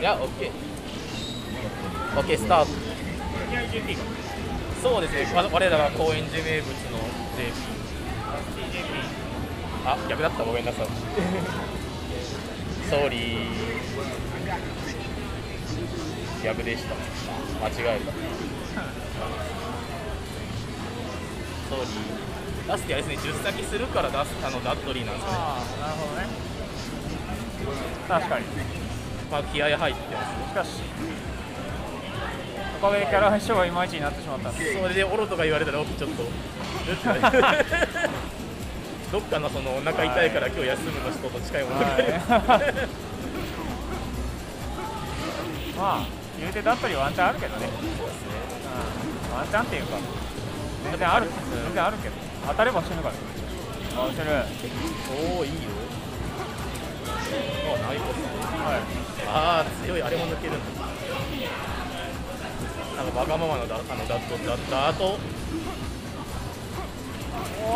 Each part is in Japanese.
いや、オッケー。オッケー、スタート。そうですね、わ我らが高円寺名物の JP。あ、逆だった、ごめんなさい。ソーリー。逆でした。間違えた。ソーリー。ラスティあれですね、10先するから出すあのダットリーなんですね。ああなるほどね確かにまあ気合入ってますね。しかしおかげでキャラ相性がいまいちになってしまったそれでオロとか言われたら、僕ちょっと。どっ かのそのお腹痛いから今日休むの人と近いものが まあ言うてだったりワンチャンあるけどね、そうですね。うん、ワンチャンっていうか全然ある全然あるけど当たれば死ぬからあ落ちるはいおおいいよ。あ。ああ強いあれも抜けるんだ。なんかわがままのダあのダットダッダートお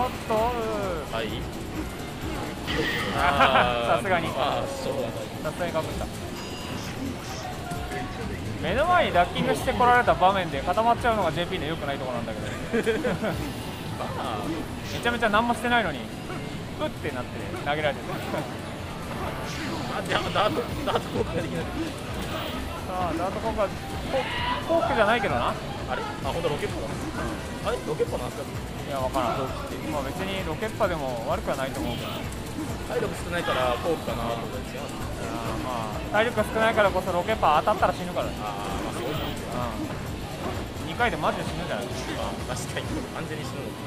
っとはい。さすがにああそうだ。さすがにかぶった目の前にダッキングしてこられた場面で固まっちゃうのが JP の良くないところなんだけど まあめちゃめちゃ何もしてないのにうってなって投げられてるあじゃあダートダート効果ができない。さあダートコークはココークじゃないけどな。あれ？あ本当ロケットだ。あれ？ロケットなんですか？いや分からん。まあ別にロケッパでも悪くはないと思うけど。体力少ないから効果かなと思って違う。あーまあ体力少ないからこそロケッパ当たったら死ぬからね。ああまあそういうことうん。2回でマジで死ぬんじゃないか。確かに。完全に。死ぬのか。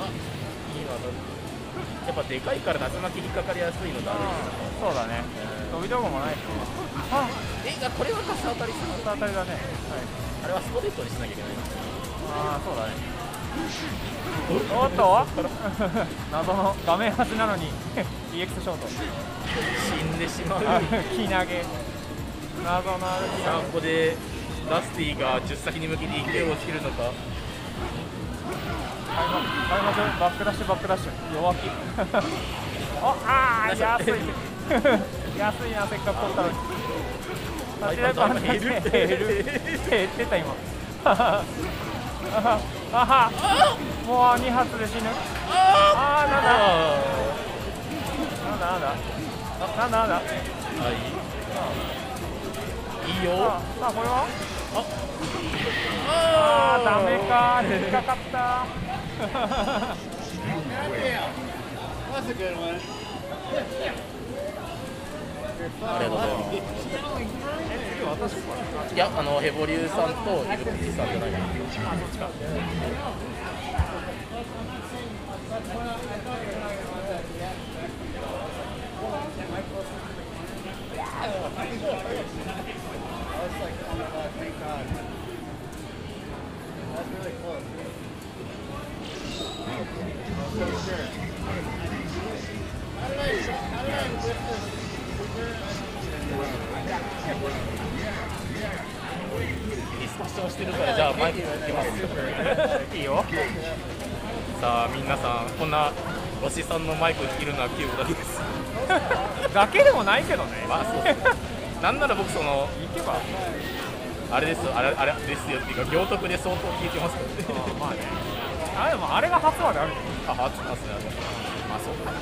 あいいなだやっぱでかいから夏巻き引っかかりやすいのだ。そうだね。飛び道具もないし。あえあこれはカス当たりする当たりだ。ねはいあれはストレートにしなきゃいけないああそうだね。おっと。謎の画面端なのに EX ショート。死んでしまう。あ木投げ。謎のある木ここでダスティが10先に向けて勢いをつけるのか開幕開幕バックダッシュバックダッシュ弱気ああー安い安いなせっかく取ったのにあ立ち上が今減る減る減ってた今あはもう2発で死ぬあーなんだなんだなんだなんだなんだあはいいいよああこれはあああダメか引っかかったありがとうございます。いやあのヘボリューさんとイブクチさんじゃないディいきますいいよ。さあ皆さんこんなおしさんのマイク切るのはキューブだけです。だけでもないけどね。まあそうなんなら僕その行けば。あれです。あれあれですよっていうか行徳で相当聞いてますからね。まあね。あでもあれが初話であるあ初ますね。あれまあそうか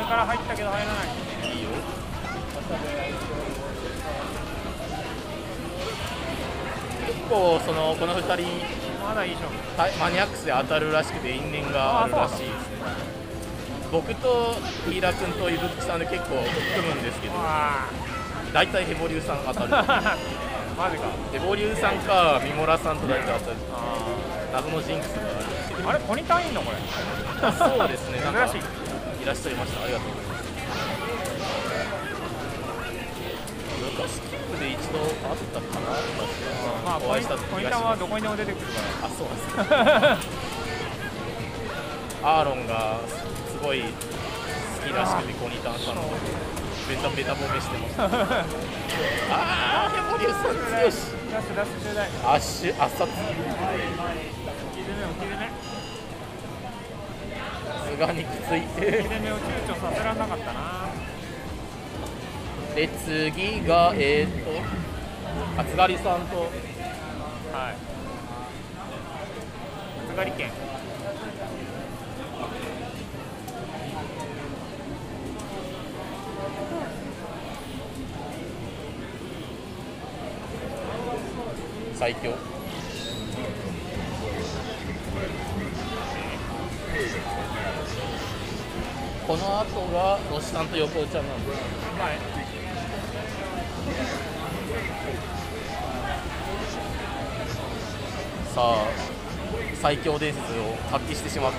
上から入ったけど入らない。いいよ構そのこの2人まだいい勝負。タイマニアックスで当たるらしくて因縁があるらしい。ですね僕と飯田君と伊吹さんで結構組むんですけど。あ大体ヘボリューさん当たる。あ マジか。ヘボリューさんか三村さんと大体当たる。あ謎のジンクスがある。ーあれポニタンいんのこれ。あそうですね。なんか珍しいいらっしゃいました。ありがとうございます度あったかなまあポニお会いしたポニタンはどこにでも出てくるからあそうなんです。アーロンがすごい好きらしくてコニタンさんのベタベタ褒めしてましたあーヘボリューさん強しダッシュダッシュ中大アッシュ圧殺切れ目も切れ目さすがにきつい2戦目を躊躇させられなかったなで次がえー、っと厚刈りさんと。はい。津狩県。最強。この後がロシさんと横尾ちゃんなんではいさあ最強伝説を発揮してしまった。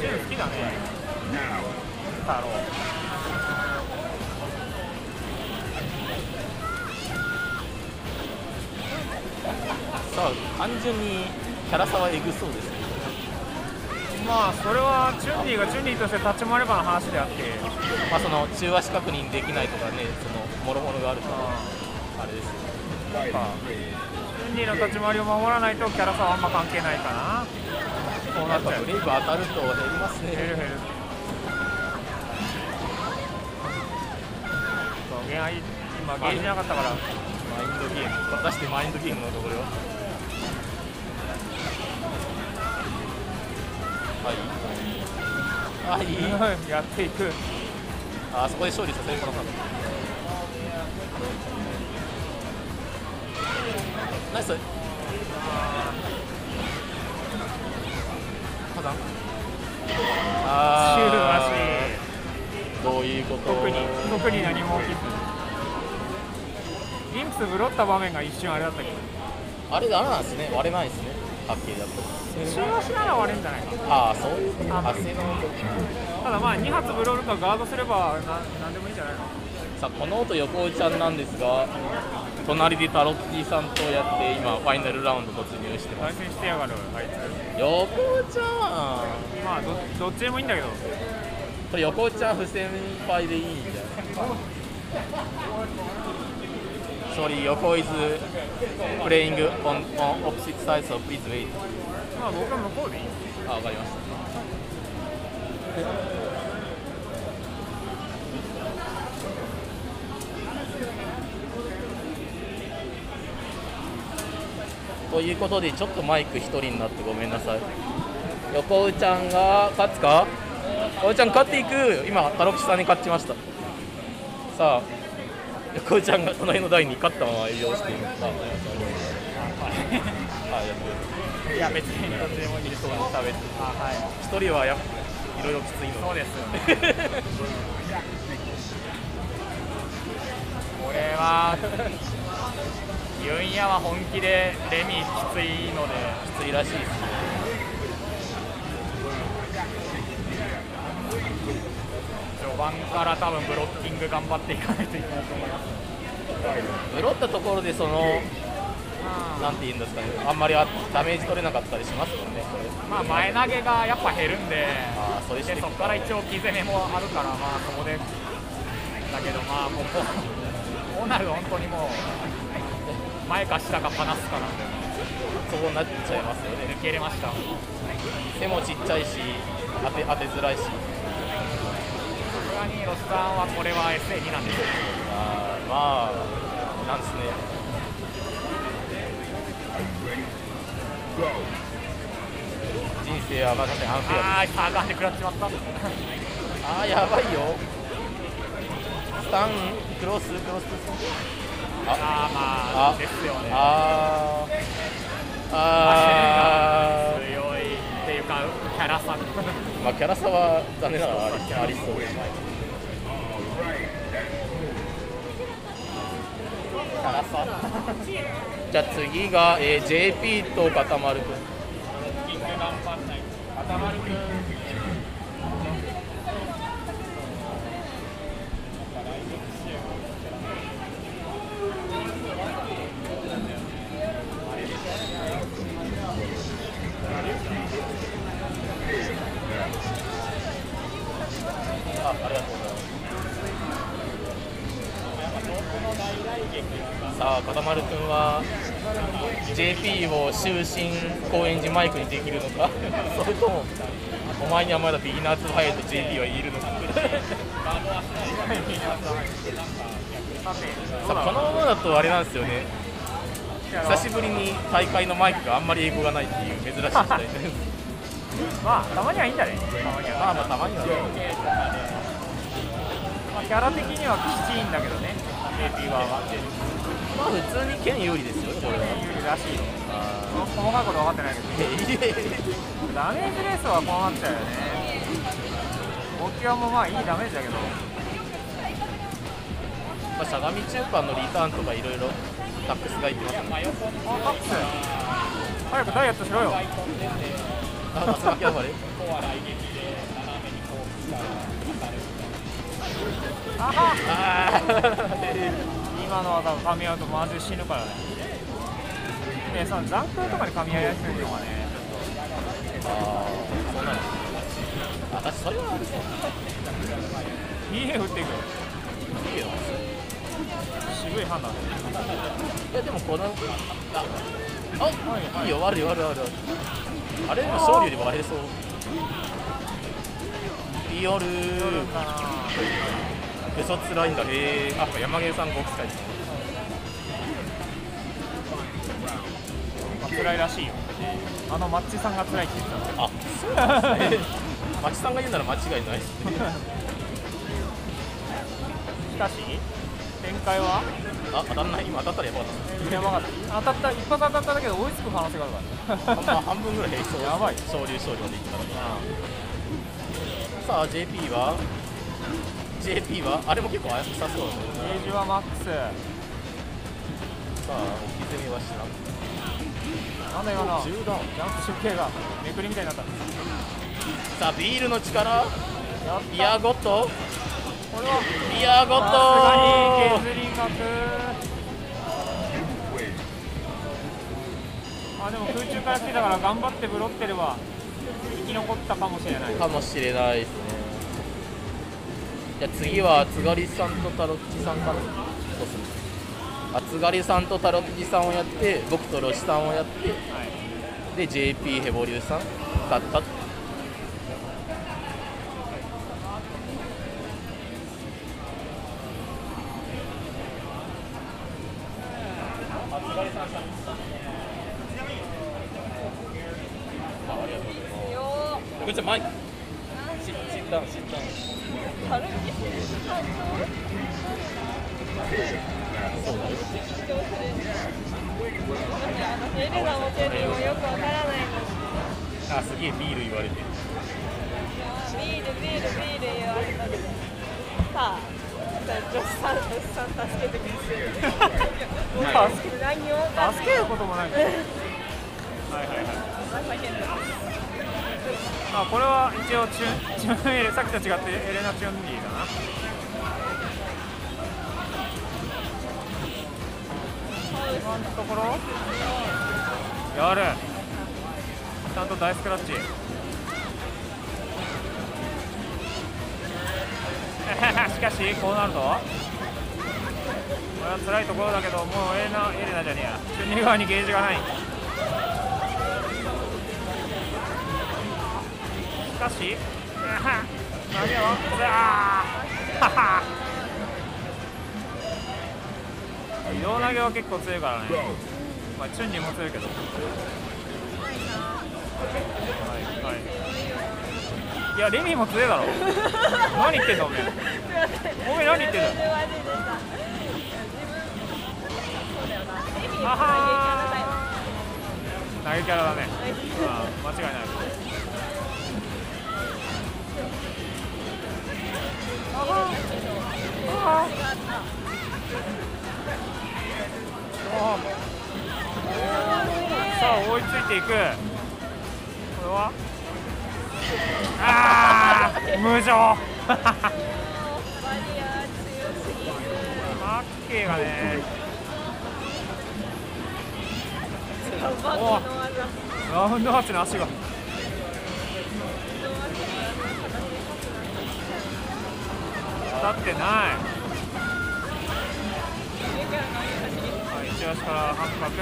ジュン好きだね太郎。さあ単純にキャラ差はエグそうですけどまあそれはチュンリーがチュンリーとして立ち回ればの話であって。まあその中足確認できないとかねそのもろもろがあるからあれですよ。なんかチュンリーの立ち回りを守らないとキャラ差はあん。ま関係ないかなこうなっちゃうブレイブ当たると減りますね。減る減る。そうゲージ今ゲージなかったから。マインドゲーム。果たしてマインドゲームのところは？はい。はい。やっていく。あそこで勝利させるからかナイス火山あシューーどういうこと？特に特に何も起きず。インプスブロった場面が一瞬あれだったけど。あれダメなんですね。割れないですね。はっきりだと中足なら割れんじゃないかああそういうことああ性能ただまあ2発ブロールかガードすればななんでもいいんじゃないの？さあこの後横尾ちゃんなんですが隣でタロッティさんとやって今ファイナルラウンド突入してます。対戦してやがるあいつ。横尾ちゃん。まあどどっちでもいいんだけど。これ横尾ちゃん不先輩でいいんじゃない？ソリー横尾 is playing on, on opposite sides of please wait まあ僕は向こうでいい。あわかりましたということでちょっとマイク一人になってごめんなさい。横尾ちゃんが勝つか？横尾ちゃん勝っていく。今タロキさんに勝ちました。さあ横尾ちゃんが隣の台に勝ったまま移動していますい。や別にどっちでもいいですそう食べてあはい一人はやっぱいろいろきついのそうですこれはユンヤは本気でレミきついのできついらしいですね序盤から多分ブロッキング頑張っていかないといけないと思います。ブロったところでそのなんて言うんですかねあんまりダメージ取れなかったりしますもんねまあ前投げがやっぱ減るんであそれしてでそこから一応キ攻めもあるからまあそこでだけどまあこここうなると本当にもう前か下か離すかなそうなっちゃいますよね。抜けれました。背もちっちゃいし当て当てづらいし。さすがにロスさんはこれは SA2 なんです。よあーまあなんですね。人生はまさにアンフェアああがって食らっちまった。あーやばいよ。スタンクロスクロスあまああですよね。あー。あー強いっていうかキャラさまあキャラ差は残念ながらありありそうですキャラ差じゃあ次が、えー JP と片丸くん。キング頑張んない。固まるくんあありがとうございますさあ片丸くんは JP を終身高円寺マイクにできるのか？それともお前にはまだビギナーズファイト JP はいるのか？さこのままだとあれなんですよね。久しぶりに大会のマイクがあんまり英語がないっていう珍しい事態で まあたまにはいいんだねまあまあたまには。ねまあ、キャラ的にはきちいんだけどね JP はまあ普通に剣有利ですよねこれは。有利らしいよあ細かいこと分かってないけどダメージレースはこうなっちゃうよね。ボキワもまあいいダメージだけど。まあ、しゃがみ中盤のリターンとかいろいろタックスがいってますね。あタックス。早くダイエットしろよ。あ松巻上がれあはあー今のは多分噛み合うとマジで死ぬからね。でその残空とかに噛み合いやすいのがねあーそうなの私それはあるんですよいいね打っていくよいいよ渋い判断でいやでもこのああ、はいいいよ悪い悪い悪いあれでも勝利よりもあれそう。リオル夜かなへそつらいんだへえあ山毛さんご機会まあ辛いらしいよ。あのマッチさんが辛いって言ってたあそうなんですね。町さんが言うなら間違いないですね。しかし展開は？あ当たんない。今当たったらやばかっやばかった。当たった一発当たっただけで追いつく可能性があるからねた。まあ半分ぐらい平勝やばい。昇竜勝利までいったら。さあ JP は？JP は？あれも結構怪しさそうだね。ゲージはマックス。さあ置き攻めはしななんだ今のジ中段。ャンプ出形がめくりみたいになった。さあビールの力。ビアゴットこれはビアゴッさすがにト削り額あでも空中から来てたから頑張ってブロってれば生き残ったかもしれない。かもしれないですねじゃあ次は津狩さんとタロッチさんかなどうするあ津狩さんとタロッチさんをやって僕とロシさんをやって。はいで JP ヘボリューさんだった。こんにちはマイクシッシッダウンシッダウンエレナもチェリーもよくわからないのあすげえビール言われてる。ビールビールビール言われたけどさあ女子さん女子さん助けてくれて何も助ける。こともないはいはいはい情けな。いあこれは一応チュチュンエレさっきと違ってエレナチュンリーだな。今のところやるちゃんとダイスクラッチしかしこうな。るとこれは辛いところだけどもうエレナエレナじゃねえやチュンリー側にゲージがな。いしかし、投げは、あー。はは移動投げは結構強いからね、まあ、チュンリーも強いけど、はいはい、いや、レミーも強いだろ、何言ってんだ、おめえ、おめえ、何言ってんだ、あはー、投げキャラだね、あー間違いない。さあ追いついていく。これは？あー無情。バリア強すぎるマッケーがね。ラウンドハッチの足が。立ってない。一足から半角。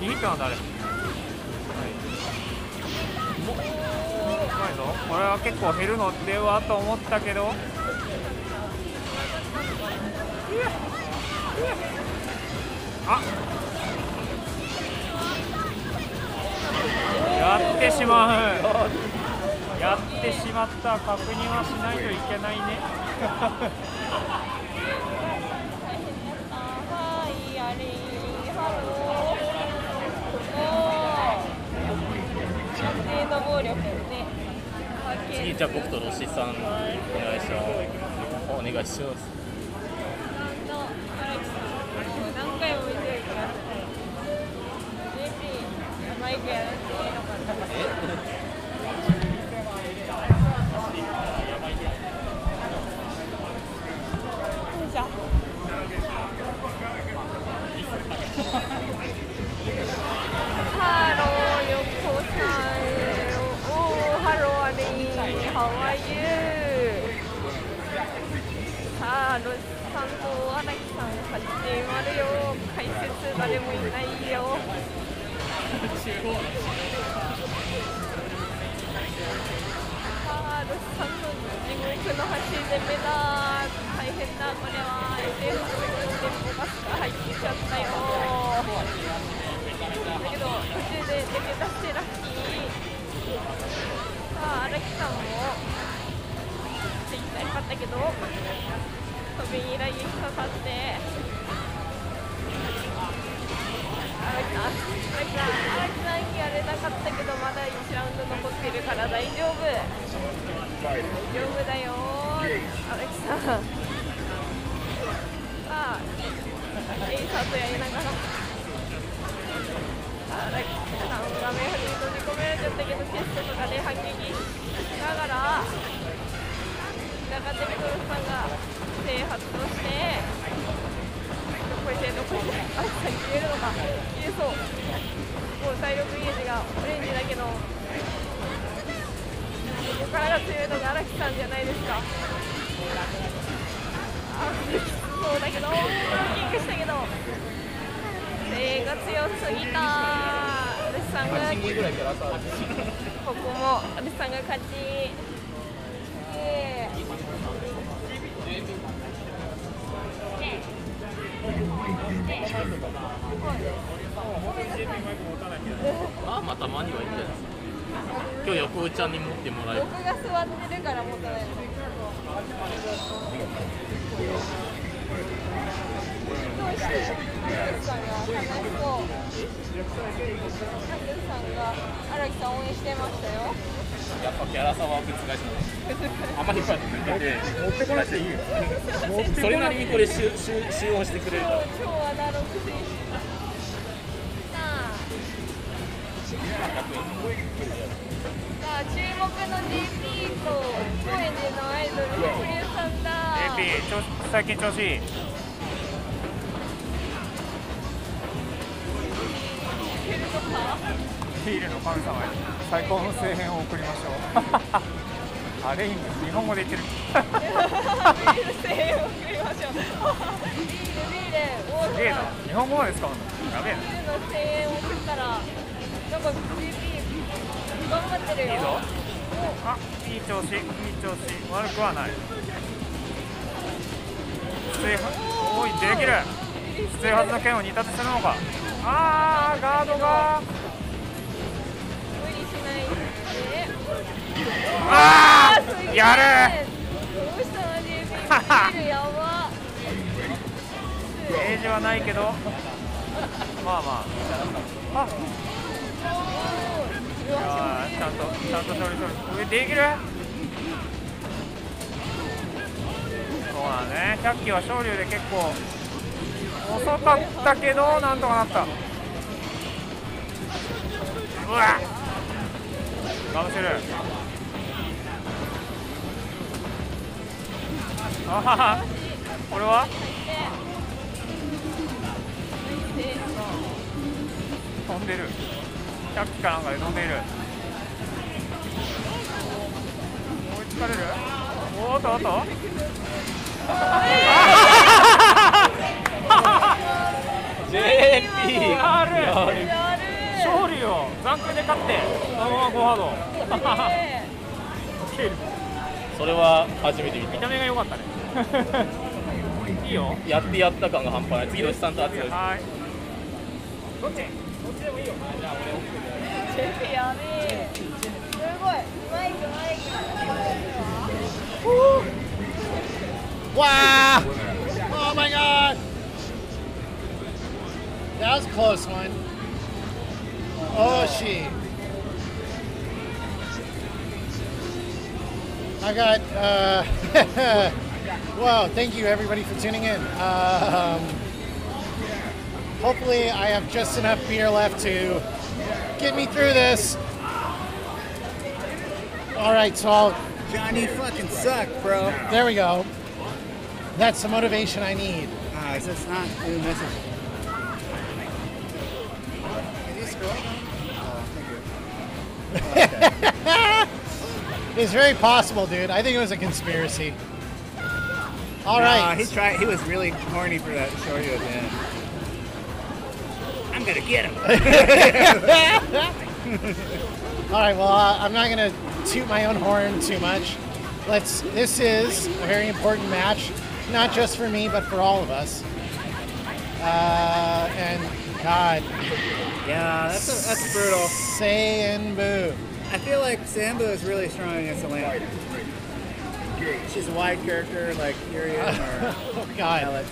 右匹かなあれ、はい、うまいぞこれは結構減るのではと思ったけど。あやってしまう。やってしまった確認はしないといけないね。はい。あれハロー安定の暴力ね次じゃあ僕とロシさんお願い。しますお願い。します何回も見てるからマイクやらなくてい。さあ、ロシさんと荒木さん、始まるよ。解説誰もいないよ。さあ、ロシさんの地獄の走り攻めだ。大変だ、これは。SF テンポが入ってきちゃったよ。だけど途中で抜け出してラッキーさあ荒木さんもついてよかったけどびにラインかかって。荒木さん荒木さん荒木さんやれなかったけどまだ1ラウンド残ってるから大丈夫大丈夫だよ荒木さんさあエイサーとやりながらあら画面端に閉じ込められちゃったけどテストとかで反撃しながら中手ミドルさんが制発として残りで残りであさん消えるのか消えそうもう体力ゲージがオレンジだけどここからが強いのが荒木さんじゃないですかあそうだけどキックしたけど声が強すぎたルシさんがここもルシさんが勝ち。まあまあたまにはいいんじゃないですか。今日横尾ちゃんに持ってもらえる。僕が座ってるから持たないやっぱキャラさは覆しますあんまり引っ張ってくれて 持ってこなくていい。よそれなりにこれ収収収音してくれるからあ注目の JP と高円寺のアイドルのクリュウさんだ。最近調子いい。ビールの神様へ最高の声援を送りましょう。あレイン日本語で言ってる。ビール声援を送りましょう。ビールビールすげえな。日本語まで使うのやべえ。なビールの声援を送ったらなんか JP 頑張ってるよ。いいぞ。あいい調子いい調子。悪くはない。おいできる。きついはずの剣を煮立てするのか。あーガードが。無理しないで。あーやる。どうしたの JP ビー。ルやば。ゲージはないけど。まあまあ。あちゃんとちゃんと処理処理上できるそうだね100機は昇竜で結構遅かったけどなんとかなった。うわガムシル。あはは。これは？飛んでる。100機かなんかで飛んでいる。追いつかれる？おーっとおっと。JP やる。やる眼球で勝って。そのままゴーハード。それは初めて見た。見た目が良かったね。いいよ。やってやった感が半端ない。次の資産とはい。どっち？どっちでもいいよー、チェフやべえすごいマイクマイク Wow! Oh my god! That was a close one. Oh, she. I got. Uh, well, thank you everybody for tuning in. Um, hopefully, I have just enough beer left to get me through this. All right, so I'll Johnny, fucking suck, bro. there we go. That's the motivation I need. Ah, is this not new message? Is he scrolling? Oh, thank you. It's very possible, dude. I think it was a conspiracy. All Nah, right. he tried. He was really horny for that shorty at the end. I'm gonna get him. All right. Well, uh, I'm not gonna toot my own horn too much. Let's. This is a very important match, not just for me, but for all of us. Uh, and God, yeah, that's a, that's brutal. boo. I feel like Sambu is really strong against Elena. She's a wide character like Kyrian or Oh God. Alex.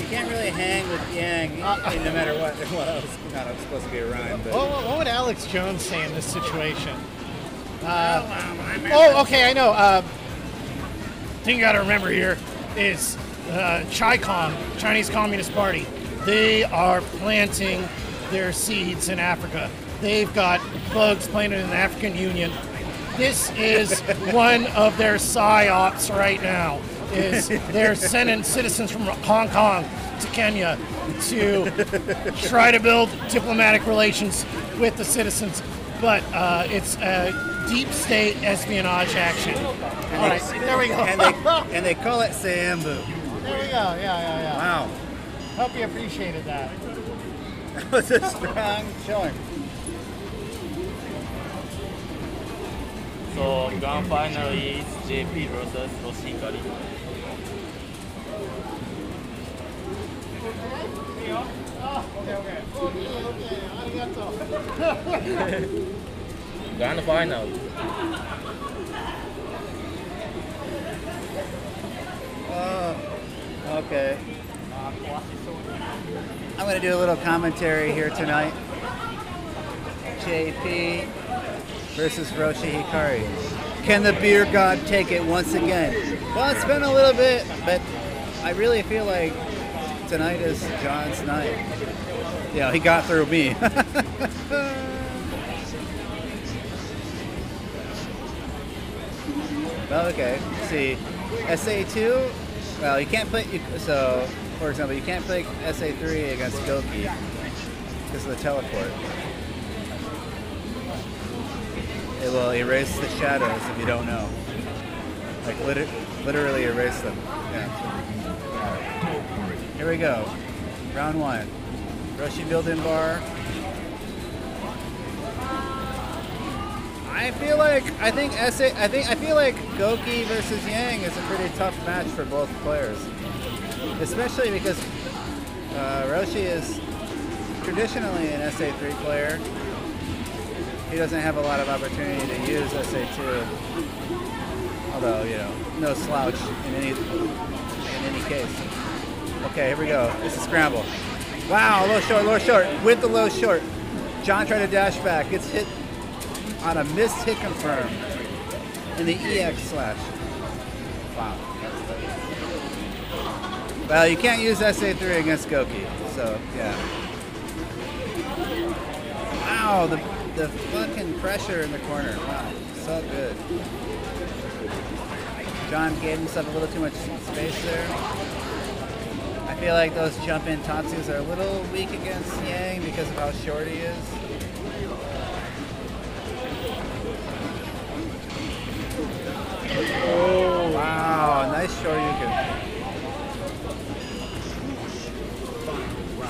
She can't really hang with Yang no matter what. Well, was not supposed to be a rhyme, but. What, what, would Alex Jones say in this situation? Uh, oh, okay, I know. Uh, thing you got to remember here is uh, CHICOM, Chinese Communist Party. They are planting their seeds in Africa. They've got bugs planted in the African Union. This is one of their psyops right now. Is they're sending citizens from Hong Kong to Kenya to try to build diplomatic relations with the citizens, but uh, it's a deep state espionage action. All right, there we go. And they, and they call it Sambu. there we go. Yeah, yeah, yeah. Wow. Hope you appreciated that. That was a strong showing. So grand final is JP versus ロ Grand final Oh, okay. I'm going to do a little commentary here tonight. JP versus Roshi Hikari. Can the beer god take it once again? Well, it's been a little bit, but I really feel like tonight is John's night. Yeah, he got through me. well, okay. See. SA2, well, you can't play, you, so, for example, you can't play SA3 against Goki because of the teleport. It will erase the shadows if you don't know. Like, liter- literally erase them. Yeah. Here we go. Round one. Roshi built-in bar. I feel like I think SA I think I feel like Goki versus Yang is a pretty tough match for both players, especially because uh, Roshi is traditionally an SA3 player. He doesn't have a lot of opportunity to use SA2, although you know no slouch in any in any case. Okay, here we go. This is scramble. Wow, low short, low short with the low short. John tried to dash back. Gets hit on a missed hit confirm in the EX slash. Wow. Well, you can't use SA3 against Goki, so yeah. Wow, the, the fucking pressure in the corner. Wow, so good. John gave himself a little too much space there. I feel like those jump in Tatsus are a little weak against Yang because of how short he is. Oh, wow, nice Shoryuken.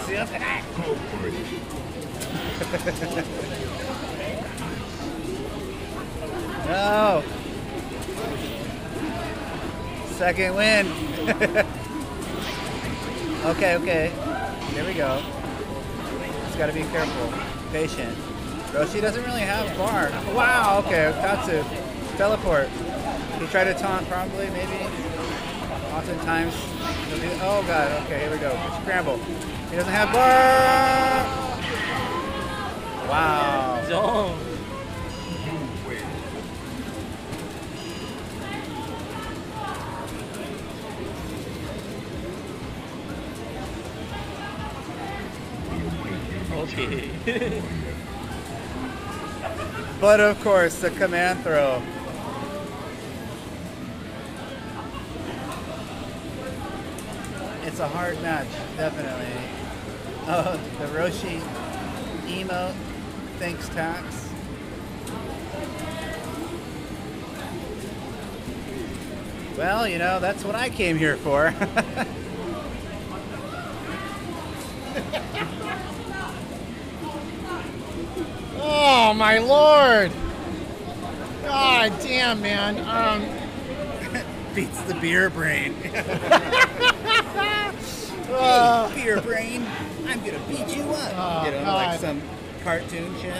See. No. Second win. okay, okay. Here we go. Just gotta be careful. Patient. Roshi doesn't really have bar. Wow, okay. Katsu. Teleport. He tried to taunt probably, maybe. Oftentimes. he'll Oh god, okay, here we go. Scramble. He doesn't have bar. Wow. OK But of course, the command throw. It's a hard match, definitely. Oh, the Roshi emote thanks tax. Well, you know, that's what I came here for. Oh my lord! God damn, man. Um, Beats the beer brain. uh, beer brain, I'm gonna beat you up. Oh, you know, like some cartoon shit.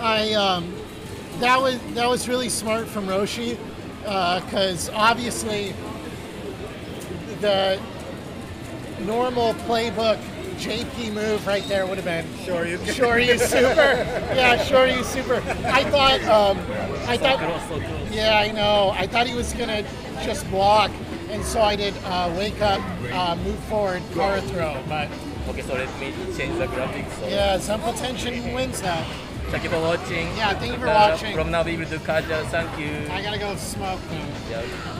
I um, that was that was really smart from Roshi, because obviously the normal playbook JP move right there would have been Sure, you Sure you super. Yeah, sure you super. I thought um I So thought close, so close. yeah, I know. I thought he was gonna just block and so I did uh, wake up, uh, move forward, power throw, but OK so let me change the graphics so yeah, Zumple Tension wins that. thank you for watching Yeah, thank you for Uh, watching. from now we will do casual thank you I gotta go smoke now. yeah.